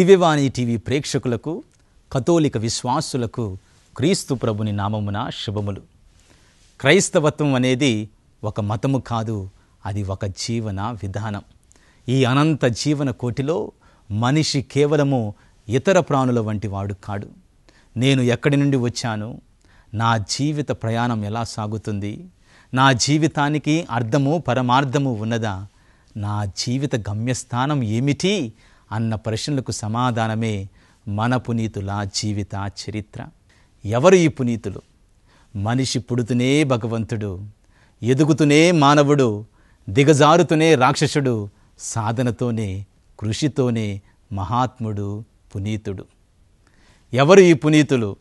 దివ్యవాణి TV ప్రేక్షకులకు కథోలిక విశ్వాసులకు క్రీస్తు ప్రభుని నామమున శుభములు. క్రైస్తవత్వం అనేది ఒక మతము కాదు అది ఒక జీవన విధానం. ఈ అనంత జీవన కోటిలో మనిషి కేవలము ఇతర ప్రాణుల వంటి వాడు కాడు. నేను ఎక్కడి నుండి వచ్చాను? నా జీవిత ప్రయాణం ఎలా సాగుతుంది? నా జీవితానికి అర్థము పరమార్థము ఉన్నదా? నా జీవిత గమ్యస్థానం ఏమిటి? అన్న ప్రశ్నలకు సమాధానమే మన పునీతుల జీవిత చరిత్ర. ఎవరు ఈ పునీతులు? మనిషి పుడుతూనే భగవంతుడు ఎదుగుతూనే మానవుడు దిగజారుతూనే రాక్షసుడు సాధనతోనే కృషితోనే మహాత్ముడు పునీతుడు. ఎవరు ఈ పునీతులు?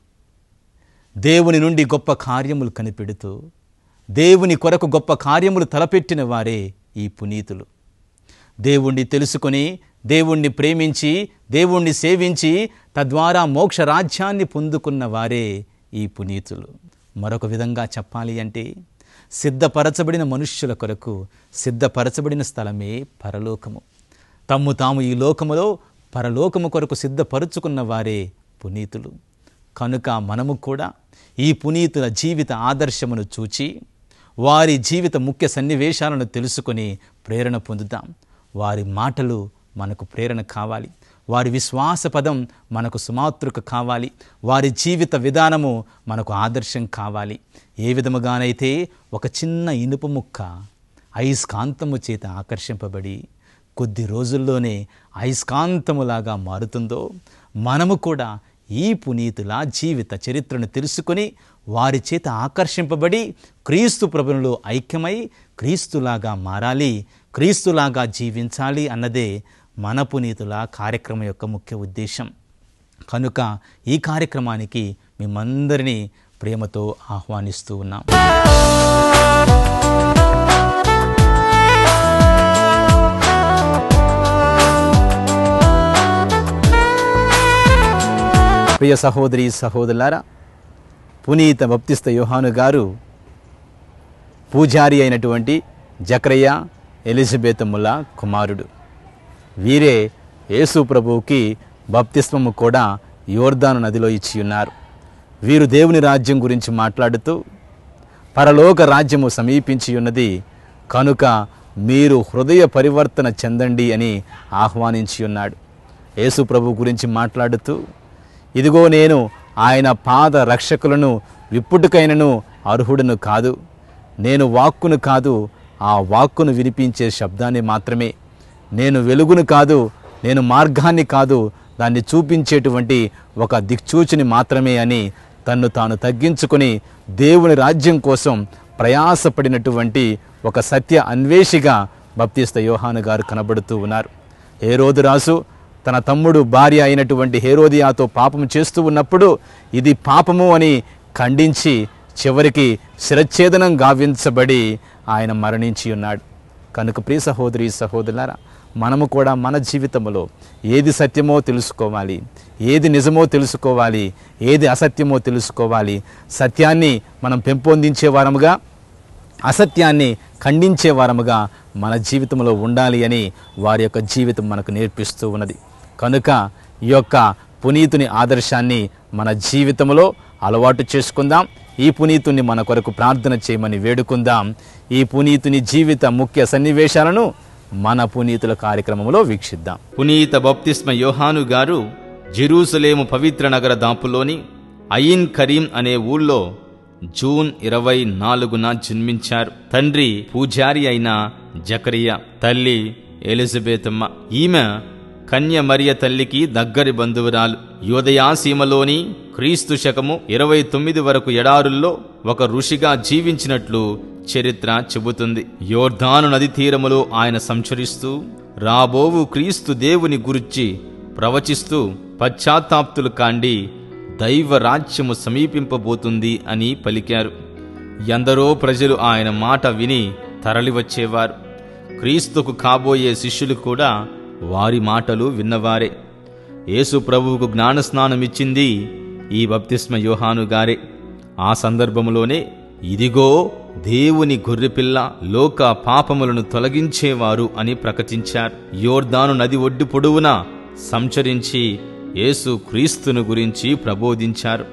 దేవుని నుండి గొప్ప కార్యములు కనిపెడుతూ దేవుని కొరకు గొప్ప కార్యములు తలపెట్టిన వారే ఈ పునీతులు. దేవుణ్ణి తెలుసుకొని దేవుణ్ణి ప్రేమించి దేవుణ్ణి సేవించి తద్వారా మోక్ష రాజ్యాన్ని పొందుకున్న వారే ఈ పునీతులు. మరొక విధంగా చెప్పాలి అంటే సిద్ధపరచబడిన మనుష్యుల కొరకు సిద్ధపరచబడిన స్థలమే పరలోకము. తమ్ము తాము ఈ లోకములో పరలోకము కొరకు సిద్ధపరుచుకున్న వారే పునీతులు. కనుక మనము కూడా ఈ పునీతుల జీవిత ఆదర్శమును చూచి వారి జీవిత ముఖ్య సన్నివేశాలను తెలుసుకొని ప్రేరణ పొందుతాం వారి మాటలు మనకు ప్రేరణ కావాలి. వారి విశ్వాస పదం మనకు సుమాతృక కావాలి. వారి జీవిత విధానము మనకు ఆదర్శం కావాలి. ఏ విధముగానైతే ఒక చిన్న ఇనుప ముక్క అయస్కాంతము చేత ఆకర్షింపబడి కొద్ది రోజుల్లోనే అయస్కాంతములాగా మారుతుందో మనము కూడా ఈ పునీతుల జీవిత చరిత్రను తెలుసుకొని వారి చేత ఆకర్షింపబడి క్రీస్తు ప్రభునులో ఐక్యమై క్రీస్తులాగా మారాలి క్రీస్తులాగా జీవించాలి అన్నదే మన పునీతుల కార్యక్రమం యొక్క ముఖ్య ఉద్దేశం. కనుక ఈ కార్యక్రమానికి మేమందరినీ ప్రేమతో ఆహ్వానిస్తూ ఉన్నాం. ప్రియ సహోదరి సహోదరులారా పునీత బప్తిస్త యోహాను గారు పూజారి అయినటువంటి జక్రయ్య ఎలిజబెతముల కుమారుడు. వీరే యేసు ప్రభువుకి బప్తిస్మము కూడా యోర్దాను నదిలో ఇచ్చి ఉన్నారు. వీరు దేవుని రాజ్యం గురించి మాట్లాడుతూ పరలోక రాజ్యము సమీపించి ఉన్నది కనుక మీరు హృదయ పరివర్తన చెందండి అని ఆహ్వానించి ఉన్నాడు. యేసు ప్రభు గురించి మాట్లాడుతూ ఇదిగో నేను ఆయన పాద రక్షకులను విప్పుటికైనను అర్హుడను కాదు. నేను వాక్కును కాదు ఆ వాక్కును వినిపించే శబ్దాన్ని మాత్రమే. నేను వెలుగును కాదు నేను మార్గాన్ని కాదు దాన్ని చూపించేటువంటి ఒక దిక్చూచిని మాత్రమే అని తన్ను తాను తగ్గించుకొని దేవుని రాజ్యం కోసం ప్రయాసపడినటువంటి ఒక సత్య అన్వేషిగా బప్తిస్త యోహాను గారు కనబడుతూ ఉన్నారు. హేరోదు రాసు తన తమ్ముడు భార్య అయినటువంటి హేరోదియాతో పాపం చేస్తూ ఉన్నప్పుడు ఇది పాపము అని ఖండించి చివరికి శిరచ్ఛేదనం గావించబడి ఆయన మరణించి ఉన్నాడు. కనుక ప్రియ సహోదరి సహోదరులారా మనము కూడా మన జీవితంలో ఏది సత్యమో తెలుసుకోవాలి ఏది నిజమో తెలుసుకోవాలి ఏది అసత్యమో తెలుసుకోవాలి. సత్యాన్ని మనం పెంపొందించే వారముగా అసత్యాన్ని ఖండించే వారముగా మన జీవితంలో ఉండాలి అని వారి యొక్క జీవితం మనకు నేర్పిస్తూ ఉన్నది. కనుక ఈ యొక్క పునీతుని ఆదర్శాన్ని మన జీవితంలో అలవాటు చేసుకుందాం. ఈ పునీతుని మన కొరకు ప్రార్థన చేయమని వేడుకుందాం. ఈ పునీతుని జీవిత ముఖ్య సన్నివేశాలను మన పునీతుల కార్యక్రమంలో వీక్షిద్దాం. పునీత బప్తిస్మ యోహాను గారు జిరూసలేము పవిత్ర నగర దాపులోని అయిన్ కరీం అనే ఊళ్ళో జూన్ ఇరవై నాలుగున జన్మించారు. తండ్రి పూజారి అయిన జకరియా తల్లి ఎలిజబెతమ్మ. ఈమె కన్య మరియ తల్లికి దగ్గరి బంధువురాలు. యోదయాసీమలోని క్రీస్తు శకము ఇరవై తొమ్మిది వరకు ఎడారుల్లో ఒక ఋషిగా జీవించినట్లు చరిత్ర చెబుతుంది. యోర్ధాను నది తీరములో ఆయన సంచరిస్తూ రాబోవు క్రీస్తు దేవుని గురించి ప్రవచిస్తూ పశ్చాత్తాప్తులు కాండి దైవ రాజ్యము సమీపింపబోతుంది అని పలికారు. ఎందరో ప్రజలు ఆయన మాట విని తరలివచ్చేవారు క్రీస్తుకు కాబోయే శిష్యులు కూడా వారి మాటలు విన్నవారే. యేసు ప్రభువుకు జ్ఞానస్నానమిచ్చింది ఈ బప్తిస్మ యోహాను గారే. ఆ సందర్భంలోనే ఇదిగో దేవుని గొర్రెపిల్ల లోక పాపములను తొలగించేవారు అని ప్రకటించారు. యోర్దాను నది ఒడ్డు పొడవునా సంచరించి యేసు క్రీస్తును గురించి ప్రబోధించారు.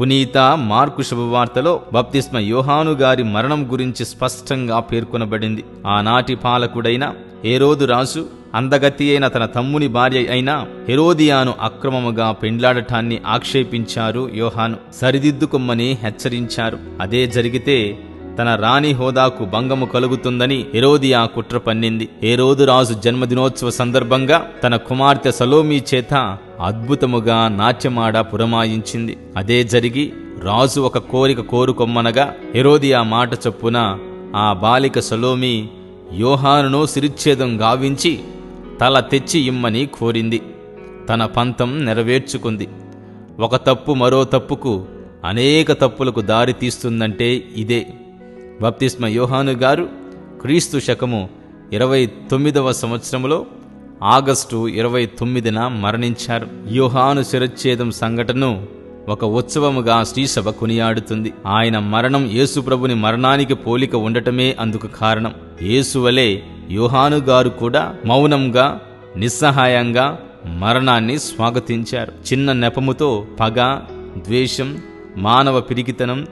పునీత మార్కు శుభవార్తలో బప్తిస్మ యోహాను గారి మరణం గురించి స్పష్టంగా పేర్కొనబడింది. ఆనాటి పాలకుడైన ఏ రోజు రాజు అందగతి అయిన తన తమ్ముని భార్య అయిన హెరోదియాను అక్రమముగా పెండ్లాడటాన్ని ఆక్షేపించారు యోహాను. సరిదిద్దుకొమ్మని హెచ్చరించారు. అదే జరిగితే తన రాణి హోదాకు భంగము కలుగుతుందని హెరోదియా కుట్ర పన్నింది. హేరోదు రాజు జన్మదినోత్సవ సందర్భంగా తన కుమార్తె సలోమి చేత అద్భుతముగా నాట్యమాడ పురమాయించింది. అదే జరిగి రాజు ఒక కోరిక కోరుకొమ్మనగా హెరోదియా మాట చొప్పున ఆ బాలిక సలోమి యోహానును సిరిచ్ఛేదం గావించి తల తెచ్చి ఇమ్మని కోరింది. తన పంతం నెరవేర్చుకుంది. ఒక తప్పు మరో తప్పుకు అనేక తప్పులకు దారి తీస్తుందంటే ఇదే. బప్తిస్మ యోహాను గారు క్రీస్తు శకము ఇరవై తొమ్మిదవ సంవత్సరంలో ఆగస్టు ఇరవై తొమ్మిదిన మరణించారు. యోహాను శిరచ్ఛేదం సంఘటనను ఒక ఉత్సవముగా శ్రీసభ కొనియాడుతుంది. ఆయన మరణం యేసుప్రభుని మరణానికి పోలిక ఉండటమే అందుకు కారణం. యేసువలే యుహాను గారు కూడా మౌనంగా నిస్సహాయంగా మరణాన్ని స్వాగతించారు. చిన్న నెపముతో పగ ద్వేషం మానవ పిరికితనం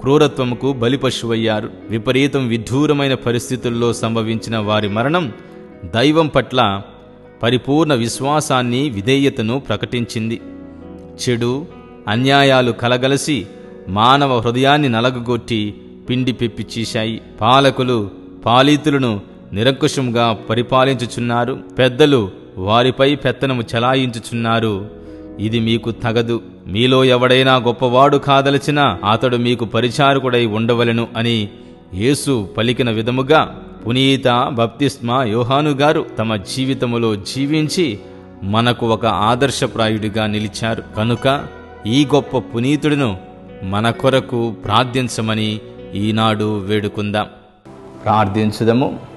క్రూరత్వముకు బలిపశువయ్యారు. విపరీతం విడ్డూరమైన పరిస్థితుల్లో సంభవించిన వారి మరణం దైవం పట్ల పరిపూర్ణ విశ్వాసాన్ని విధేయతను ప్రకటించింది. చెడు అన్యాయాలు కలగలసి మానవ హృదయాన్ని నలగగొట్టి పిండి పెప్పి చీశాయి. పాలకులు పాలితులను నిరంకుశంగా పరిపాలించుచున్నారు. పెద్దలు వారిపై పెత్తనము చలాయించుచున్నారు. ఇది మీకు తగదు. మీలో ఎవడైనా గొప్పవాడు కాదలచినా అతడు మీకు పరిచారకుడై ఉండవలెను అని యేసు పలికిన విధముగా పునీత బప్తిస్మ యోహాను గారు తమ జీవితములో జీవించి మనకు ఒక ఆదర్శప్రాయుడిగా నిలిచారు. కనుక ఈ గొప్ప పునీతుడును మన కొరకు ప్రార్థించమని ఈనాడు వేడుకుందాం. ప్రార్థించుదము.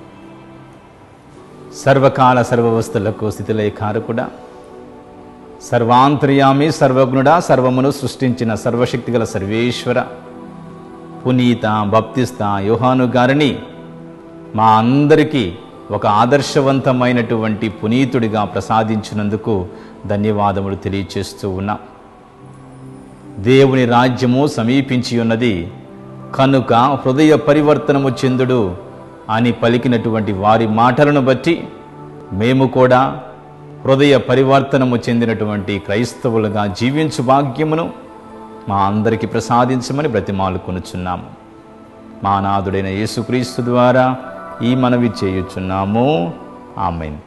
సర్వకాల సర్వవస్తులకు స్థితిలేఖారకుడా. సర్వాంతర్యామి సర్వజ్ఞుడా సర్వమును సృష్టించిన సర్వశక్తిగల సర్వేశ్వర. పునీత భక్తిస్త యోహాను గారిని మా అందరికీ ఒక ఆదర్శవంతమైనటువంటి పునీతుడిగా ప్రసాదించినందుకు ధన్యవాదములు తెలియచేస్తూ ఉన్నాం. దేవుని రాజ్యము సమీపించి ఉన్నది కనుక హృదయ పరివర్తనము చెందుడు అని పలికినటువంటి వారి మాటలను బట్టి మేము కూడా హృదయ పరివర్తనము చెందినటువంటి క్రైస్తవులుగా జీవించు భాగ్యమును మా అందరికీ ప్రసాదించమని బ్రతిమాలుకొనుచున్నాము మా నాథుడైన యేసుక్రీస్తు ద్వారా ఈ మనవి చేయుచున్నాము. ఆమెన్.